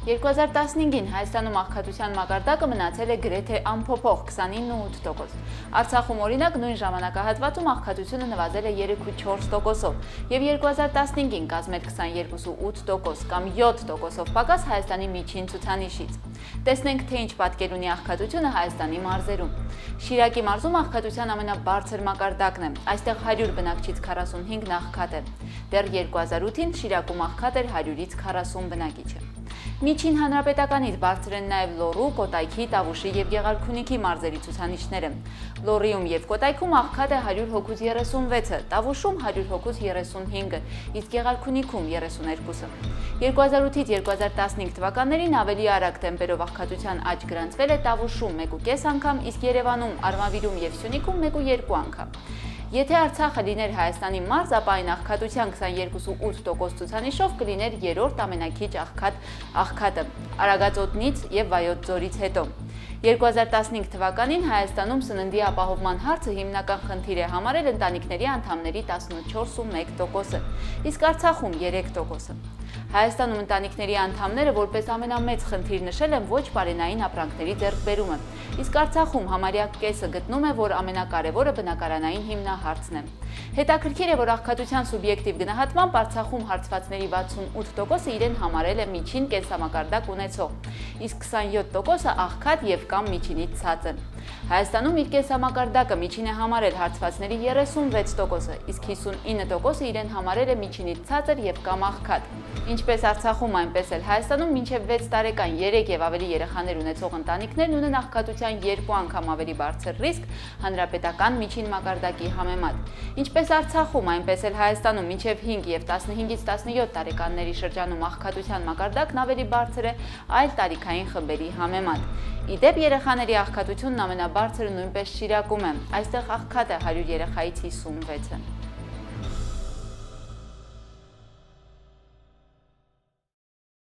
2015-ին Հայաստանում աղքատության մակարդակը մնացել է գրեթե անփոփոխ 29.8%։ Արցախում օրինակ նույն ժամանակահատվածում աղքատությունը նվազել է 3.4%-ով եւ 2015-ին կազմել 22.8% կամ 7%-ով պակաս Հայաստանի միջին ցուցանիշից։ Տեսնենք, թե ինչ պատկեր ունի աղքատությունը Հայաստանի մարզերում։ Շիրակի մարզում աղքատության ամենաբարձր մակարդակն է։ Այստեղ 100 բնակչից 45-ն աղքատ է։ Դեռ 2008-ին Շիրակում աղքատ էր 100-ից 40 բնակիչը։ Միջին հանրապետականից բարձր են նաև Լոռու, Կոտայքի, Տավուշի եւ Գեղարքունիքի մարզերի ցուցանիշները։ Լոռիում եւ Կոտայքում աղքատ է 100 հոգուց 36-ը, Տավուշում 100 հոգուց 35-ը, իսկ Գեղարքունիքում 32-ը։ 2008-ից 2015 թվականներին ավելի արագ տեմպերով աղքատության աճ գրանցվել է Տավուշում 1.5 անգամ, իսկ Երևանում, Արմավիրում եւ Սյունիքում 1.2 անգամ։ Եթե Արցախը լիներ Հայաստանի մարզ, ապա այն աղքատության 22.8% ցուցանիշով կլիներ երրորդ ամենակիչ աղքատ աղքատը Արագածոտնից եւ Վայոց ձորից հետո։ 2015 թվականին Հայաստանում սննդի ապահովման հարցը հիմնական խնդիր է համարել ընտանիքների անդամների 14.1%-ը, իսկ Արցախում 3%-ը։ Հայաստանում ընտանիքների անդամները որպես ամենամեծ խնդիր նշել են ոչ բարենային ապրանքների ձեռքբերումը, իսկ Արցախում համարյա կեսը գտնում է, որ ամենակարևորը բնակարանային հիմնահարցն է։ Հետաքրքիր է, որ աղքատության սուբյեկտիվ գնահատմամբ Արցախում հարցվածների 68%-ը իրեն համարել է միջին կենսամակարդակ ունեցող, իսկ 27%-ը աղքատ եւ կամ միջինից ցածր։ Հայաստանում իր կենսամակարդակը միջին է համարել հարցվածների 36%-ը, իսկ 59%-ը իրեն համարել է միջինից ցածր եւ կամ աղքատ։ Ինչպես Արցախում, այնպես էլ Հայաստանում մինչև 6 տարեկան 3 եւ ավելի երեխաներ ունեցող ընտանիքներն ունեն աղքատության 2 անգամ ավելի բարձր ռիսկ հանրապետական միջին մակարդակի համեմատ։ Ինչպես Արցախում, այնպես էլ Հայաստանում մինչև 5 եւ 15-ից 17 տարեկանների շրջանում աղքատության մակարդակն ավելի բարձր է այլ տարիքային խմբերի համեմատ։ Իդեպ երեխաների աղքատությունն ամենաբարձրը նույնպես Շիրակում է։ Այստեղ աղքատ է 100 երեխայից 56-ը։